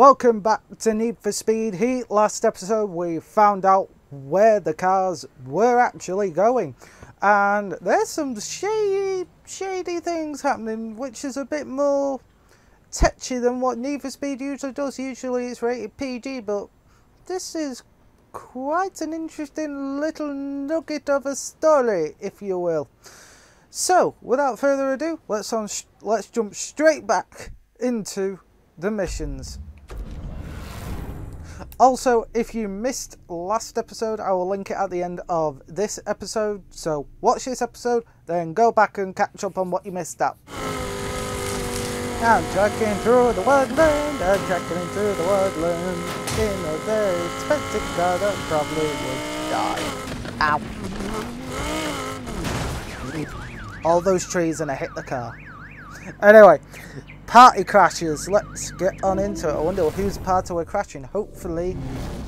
Welcome back to Need for Speed Heat. Last episode we found out where the cars were actually going. And there's some shady, shady things happening, which is a bit more touchy than what Need for Speed usually does. Usually it's rated PG, but this is quite an interesting little nugget of a story, if you will. So, without further ado, let's on let's jump straight back into the missions. Also, if you missed last episode, I will link it at the end of this episode. So watch this episode, then go back and catch up on what you missed out. I'm trekking through the woodland, I'm trekking through the woodland in a very expensive car that probably would die. Ow. All those trees and I hit the car. Anyway, party crashes. Let's get on into it. I wonder whose party we're crashing. Hopefully,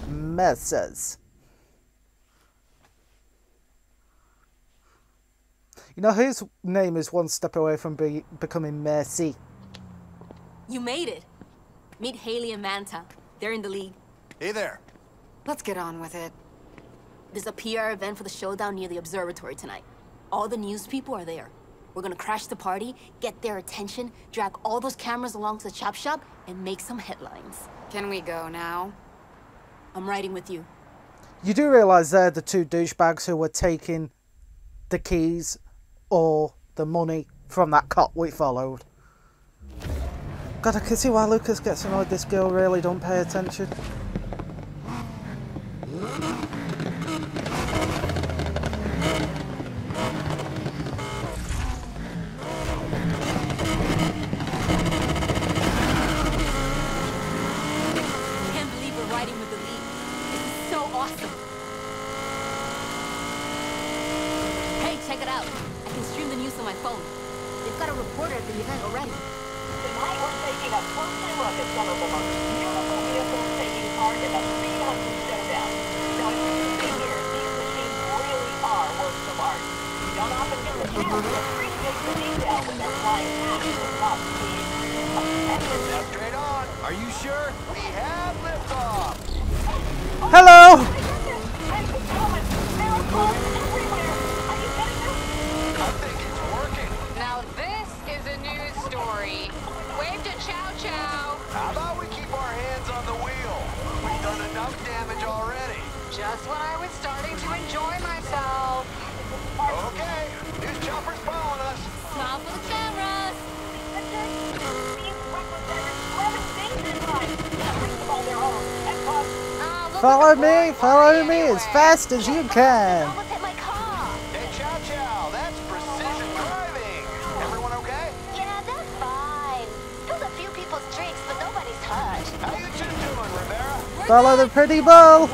Mercer's. You know, his name is one step away from be becoming Mercy. You made it. Meet Haley and Manta. They're in the league. Hey there. Let's get on with it. There's a PR event for the showdown near the observatory tonight. All the news people are there. We're gonna crash the party, get their attention, drag all those cameras along to the chop shop, and make some headlines. Can we go now? I'm riding with you. You do realise they're the two douchebags who were taking the keys or the money from that cop we followed. God, I can see why Lucas gets annoyed this girl really don't pay attention. Are you sure? We have liftoff. Hello! Just when I was starting to enjoy myself. Okay. News chopper's following us. Smile for the cameras. These representatives grabbing dangerous lines. First of all, their own. And plus, look at Follow me, follow me as fast as you can. Almost hit my car. Hey, Chow Chow. That's precision driving. Everyone okay? Yeah, that's fine. Spilled a few people's drinks, but nobody's hurt. How you two doing, Rivera? Follow the pretty bull.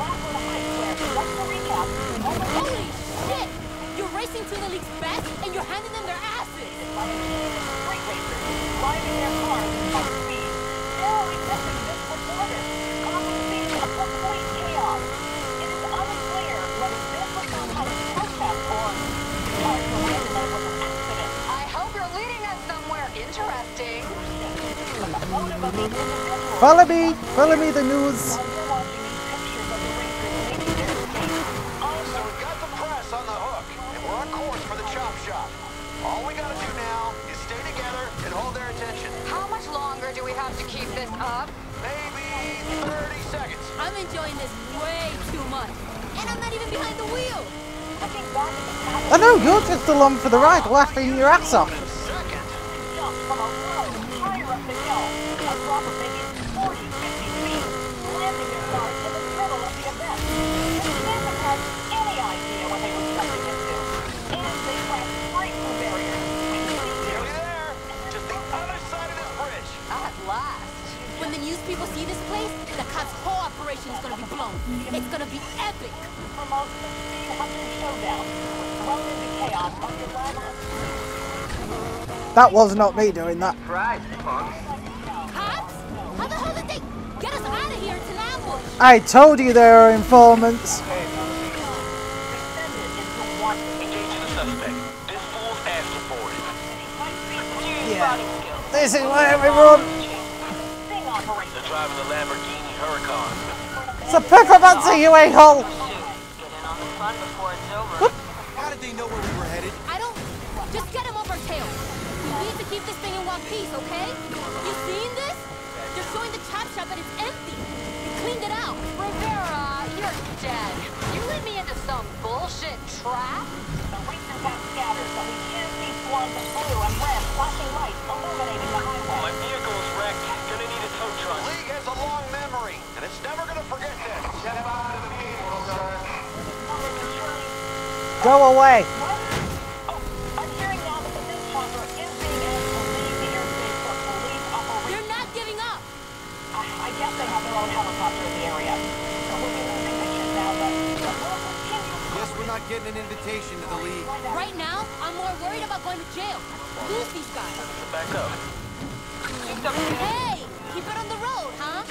On course for the chop shop. All we gotta do now is stay together and hold their attention. How much longer do we have to keep this up? Maybe 30 seconds. I'm enjoying this way too much. And I'm not even behind the wheel. Looking back at I know, you're just along for the ride, laughing your ass off. Is gonna be blown. It's gonna be epic. For the Speed Hunter showdown thrown into chaos under glamorous That was not me doing that. Cops? How the hell did they get us out of here? It's an ambush. I told you there are informants. descended into one Engaging the suspect. This fool's asking for it. high-speed Yeah. This is where we run. sting operation. The driving the Lamborghini Huracan. It's a peppermancy, you a-hole! Shoot, get in on the fun before it's over. How did they know where we were headed? I don't... Just get him off our tail. We need to keep this thing in one piece, okay? You seen this? They're showing the chop shop and it's empty. They cleaned it out. Rivera, you're uh, dead. You led me into some bullshit trap? The recent got scattered, so we can't see swans we're not getting an invitation to the League. Right now, I'm more worried about going to jail. Lose these guys. Back up. Hey! Keep it on the road, huh?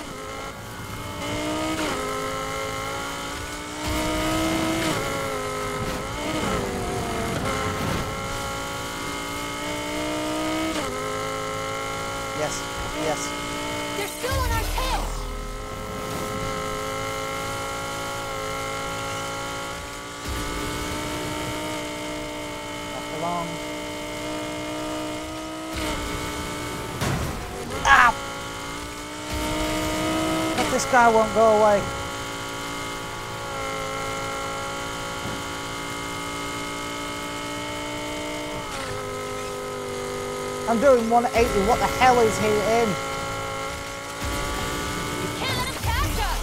Yes, yes. They're still on our tail. Not for long. Ow! But this guy won't go away. I'm doing 180. What the hell is he in? Can't let them catch us.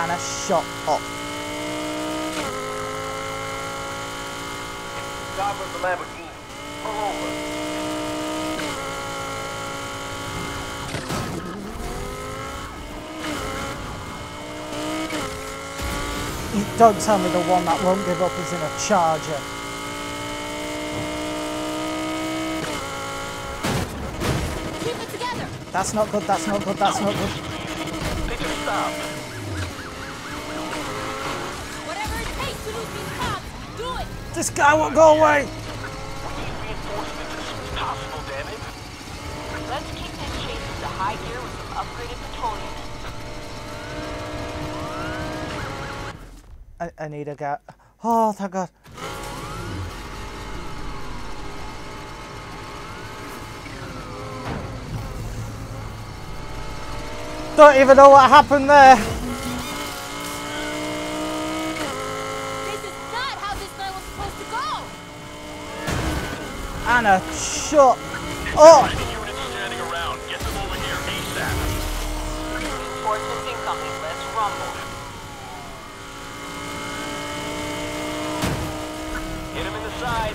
And a shot up. Stop with the Lamborghini. Pull over. Don't tell me the one that won't give up is in a charger. Keep it together. That's not good, that's not good, that's not good. They just stop. Whatever it takes to lose these cops, do it. This guy won't go away! We need reinforcements as soon as possible, damn it. Let's keep this chase into high gear with some upgraded patrol units. I, I need a guy. Oh, thank God. I don't even know what happened there. This is not how this night was supposed to go. Anna, shut up. Units standing around. Get them over here ASAP. Reinforcements incoming. Let's rumble. Hit him in the side.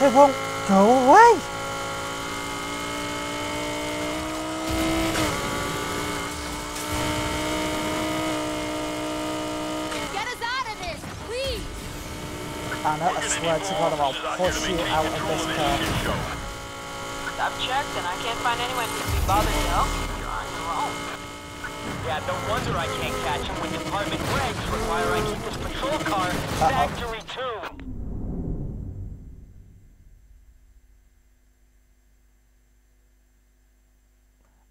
They won't go away. Get us out of this, please. Anna, I swear to God, I'll push you out of this car. I've checked and I can't find anyone who'd be bothered to help you. You're on your own. Yeah, no wonder I can't catch him when department regs require I keep this patrol car factory tuned.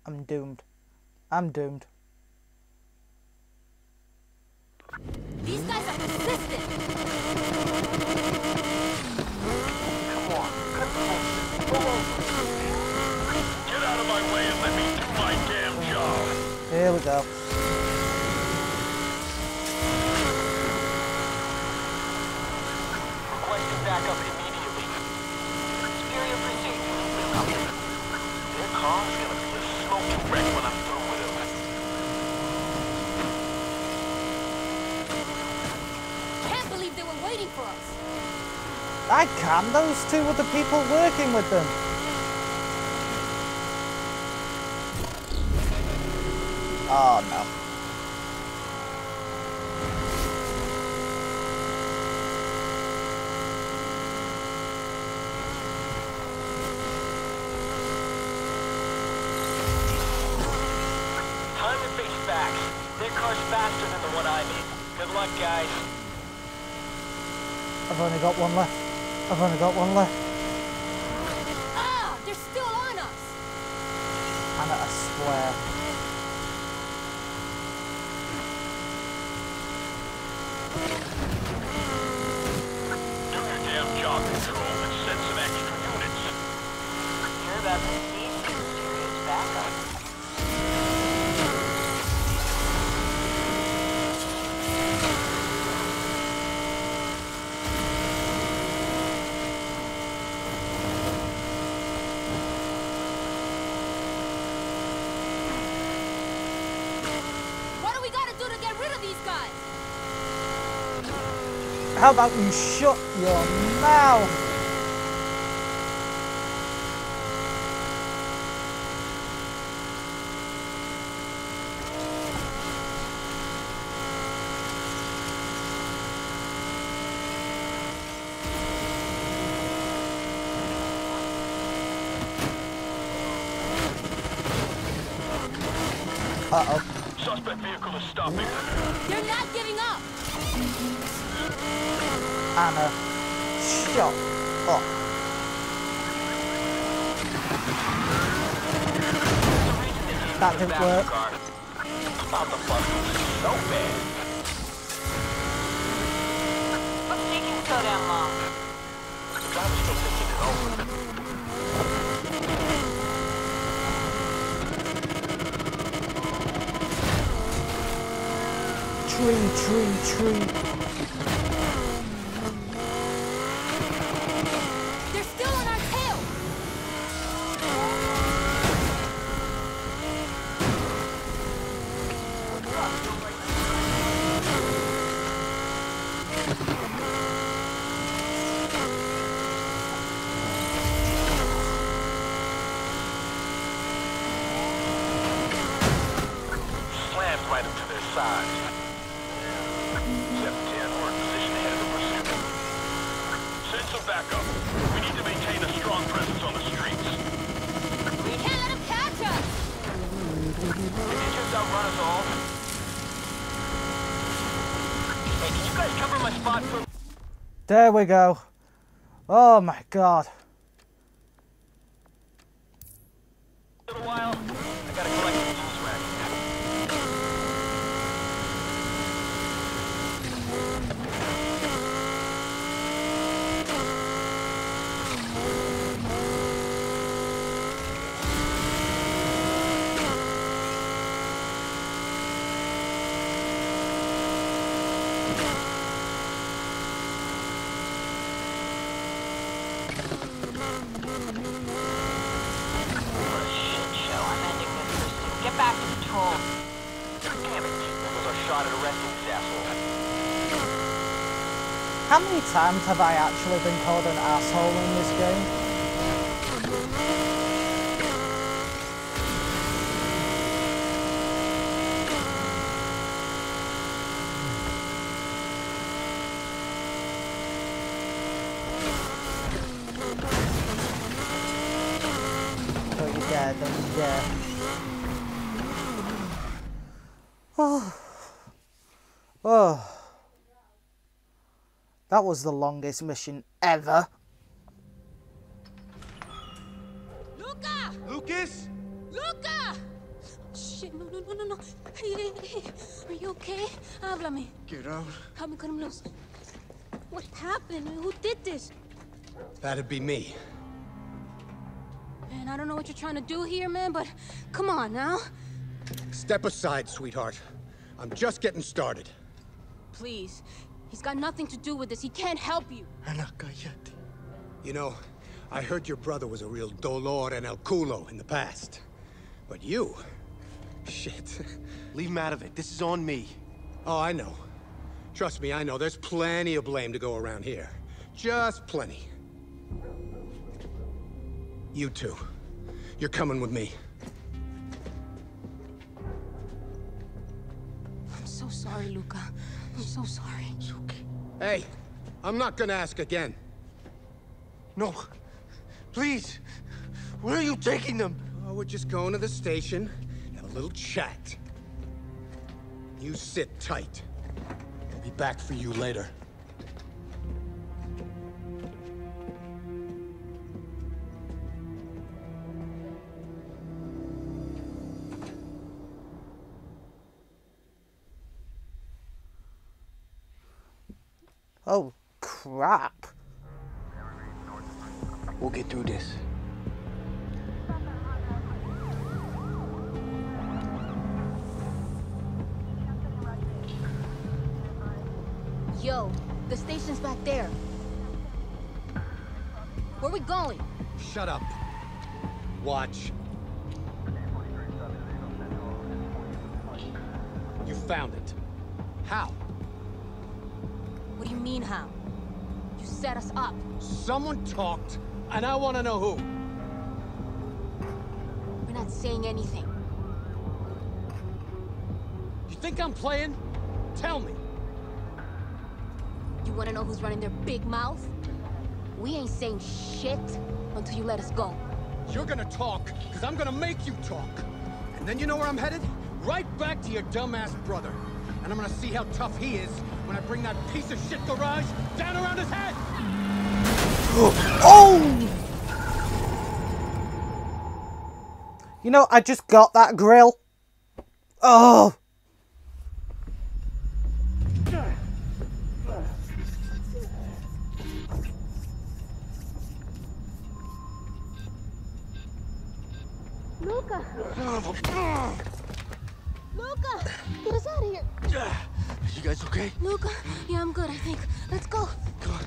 I'm doomed. I'm doomed. These guys are persistent. Here we go. Requesting backup immediately. Superior procedure. Their car's gonna be a smoking wreck when I'm through with him. Can't believe they were waiting for us. I can. Those two were the people working with them. Oh, no. Time to face facts. Their car's faster than the one I'm. Good luck, guys. I've only got one left. I've only got one left. Ah! They're still on us! Hannah, I swear. How about you shut your mouth? That didn't. About the fuck so bad. What's taking so damn long? The driver's still thinking it over. Tree, tree, tree. Backup. We need to maintain a strong presence on the streets. We can't let them catch us! Did you just outrun us all? Hey, can you guys cover my spot for There we go. Oh my god. a little while? I gotta collect some juice rack. What a shit show. I'm ending this pursuit. Get back to patrol. Damn it. That was our shot at arresting this asshole. How many times have I actually been called an asshole in this game? Don't you dare, don't you dare. Oh. Oh. That was the longest mission ever. Luca! Lucas? Luca! Shit, no, no, no, no, no. Hey, hey, hey. Are you okay? Háblame. Get out. Help me cut him loose. What happened? Who did this? That'd be me. Man, I don't know what you're trying to do here, man, but come on now. Step aside, sweetheart. I'm just getting started. Please. He's got nothing to do with this. He can't help you. You know, I heard your brother was a real dolor and el culo in the past. But you... Shit. Leave him out of it. This is on me. Oh, I know. Trust me, I know. There's plenty of blame to go around here. Just plenty. You two. You're coming with me. I'm so sorry, Luca. I'm so sorry. Hey, I'm not gonna ask again. No. Please. Where are you taking them? Oh, we're just going to the station, have a little chat. You sit tight. I'll be back for you later. Oh, crap. We'll get through this. Yo, the station's back there. Where we going? Shut up. Watch. You found it. How? You mean, how? You set us up. Someone talked, and I want to know who. We're not saying anything. You think I'm playing? Tell me. You wanna know who's running their big mouth? We ain't saying shit until you let us go. You're gonna talk, because I'm gonna make you talk. And then you know where I'm headed? Right back to your dumbass brother. And I'm gonna see how tough he is when I bring that piece of shit garage down around his head! Oh! You know, I just got that grill. Oh! Luca! Luca! Get us out of here! You guys okay? Luca? Yeah, I'm good, I think. Let's go. Uh,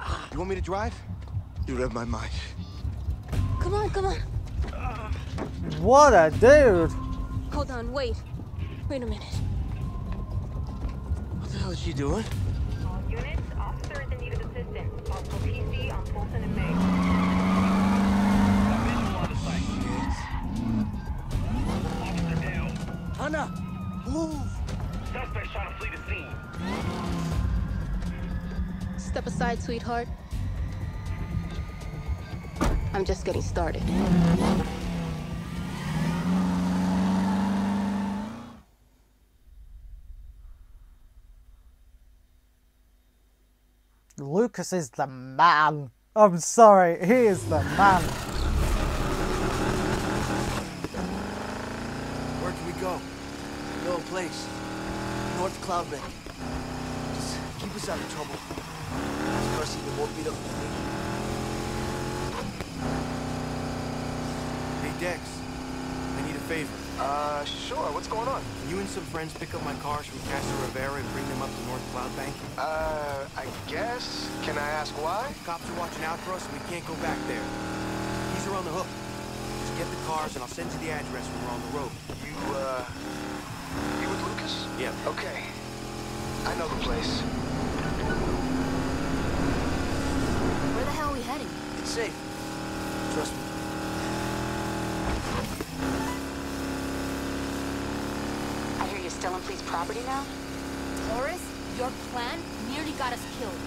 uh, you want me to drive? You read my mind. Come on, come on. What a dude! Hold on, wait. Wait a minute. What the hell is she doing? All units, officer is in need of assistance. Possible PC on Fulton and May. Officer down. Anna, move! Step aside, sweetheart. I'm just getting started. Lucas is the man. I'm sorry, he is the man. Where can we go? No place. North Cloud Bank. Just keep us out of trouble. This person even more beat up than me. Hey, Dex. I need a favor. Uh, sure. What's going on? Can you and some friends pick up my cars from Casa Rivera and bring them up to North Cloud Bank? Uh, I guess. Can I ask why? Cops are watching out for us, and we can't go back there. He's are on the hook. Just get the cars, and I'll send you the address when we're on the road. You, uh, you with Lucas? Yeah. Okay. I know the place. Where the hell are we heading? It's safe. Trust me. I hear you're still on police property now? Horace, your plan nearly got us killed.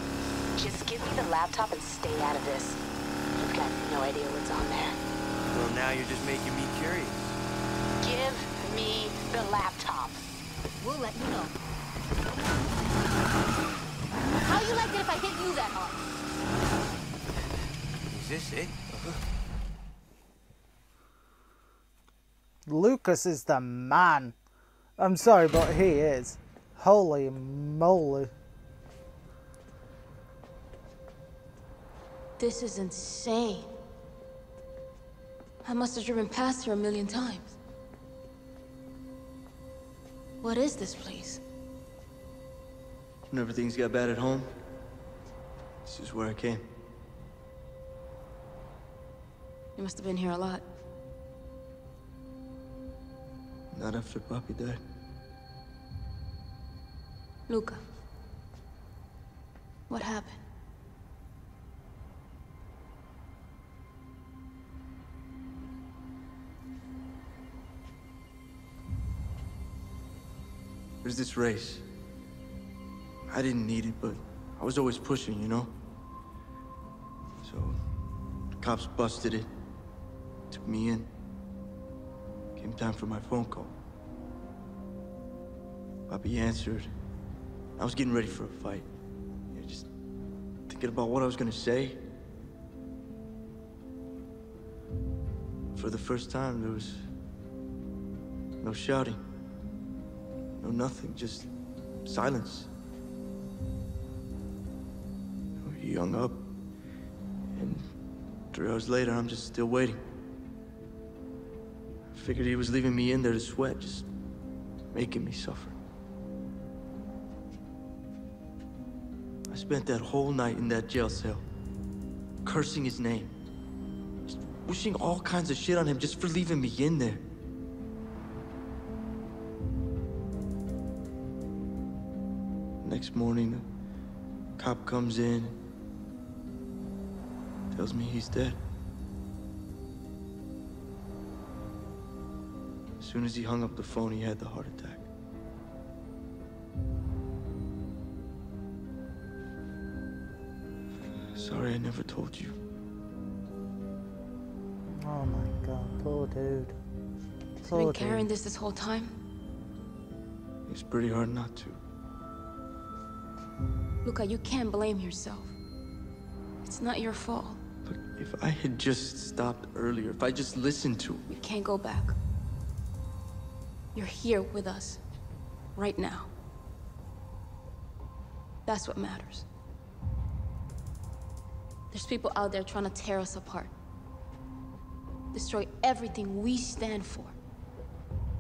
Just give me the laptop and stay out of this. You've got no idea what's on there. Well, now you're just making me curious. Give me the laptop. We'll let you know. How you like it if I hit you that hard? Is this it? Lucas is the man. I'm sorry, but he is. Holy moly. This is insane. I must have driven past here a million times. What is this place? Whenever things got bad at home, this is where I came. You must have been here a lot. Not after Papi died. Luca. What happened? There's this race. I didn't need it, but I was always pushing, you know? So, the cops busted it, took me in. Came time for my phone call. Papi answered. I was getting ready for a fight. You know, just thinking about what I was gonna say. For the first time, there was no shouting. No nothing, just silence. He hung up. And three hours later, I'm just still waiting. Figured he was leaving me in there to sweat, just making me suffer. I spent that whole night in that jail cell, cursing his name, just wishing all kinds of shit on him just for leaving me in there. Next morning, the cop comes in tells me he's dead. As soon as he hung up the phone, he had the heart attack. Sorry I never told you. Oh my god, poor dude. You've Poor been dude. carrying this this whole time? It's pretty hard not to. Luca, you can't blame yourself. It's not your fault. Look, if I had just stopped earlier, if I just listened to him, You can't go back. You're here with us. Right now. That's what matters. There's people out there trying to tear us apart. Destroy everything we stand for.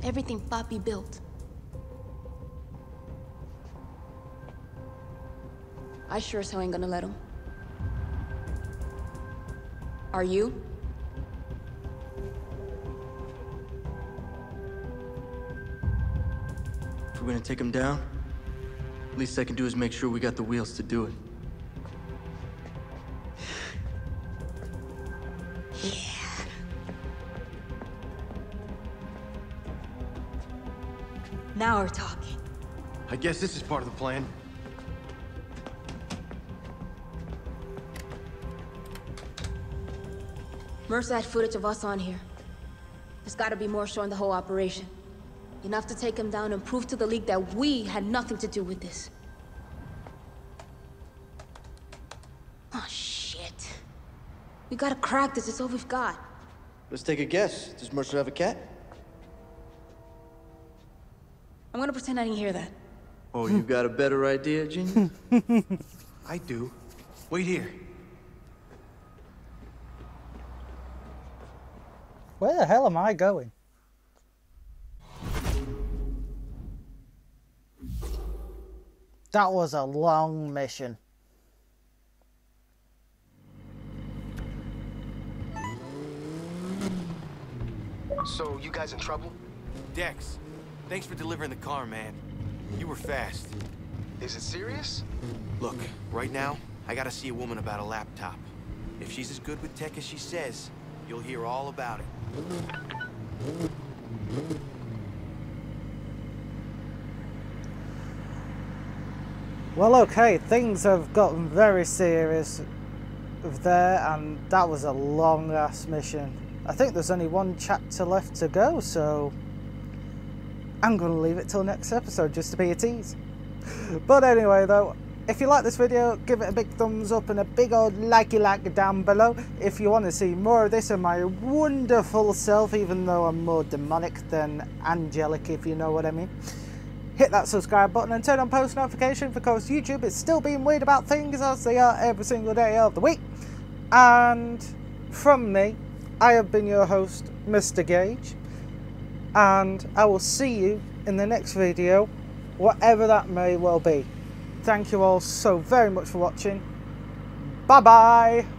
Everything Papi built. I sure as hell ain't gonna let him. Are you? We're gonna take him down, least I can do is make sure we got the wheels to do it. Yeah. Now we're talking. I guess this is part of the plan. Mercer had footage of us on here. There's gotta be more showing the whole operation. Enough to take him down and prove to the League that we had nothing to do with this. Oh, shit. We gotta crack this, it's all we've got. Let's take a guess. Does Mercer have a cat? I'm gonna pretend I didn't hear that. Oh, you got a better idea, Genius? I do. Wait here. Where the hell am I going? That was a long mission. So, you guys in trouble? Dex, thanks for delivering the car, man. You were fast. Is it serious? Look, right now, I gotta see a woman about a laptop. If she's as good with tech as she says, you'll hear all about it. Well, okay, things have gotten very serious there, and that was a long ass mission. I think there's only one chapter left to go, so I'm going to leave it till next episode just to be a tease. But anyway, though, if you like this video, give it a big thumbs up and a big old likey like down below. If you want to see more of this and my wonderful self, even though I'm more demonic than angelic, if you know what I mean hit that subscribe button and turn on post notification because YouTube is still being weird about things as they are every single day of the week. And from me, I have been your host, Mr. Gauge, and I will see you in the next video, whatever that may well be. Thank you all so very much for watching. Bye bye.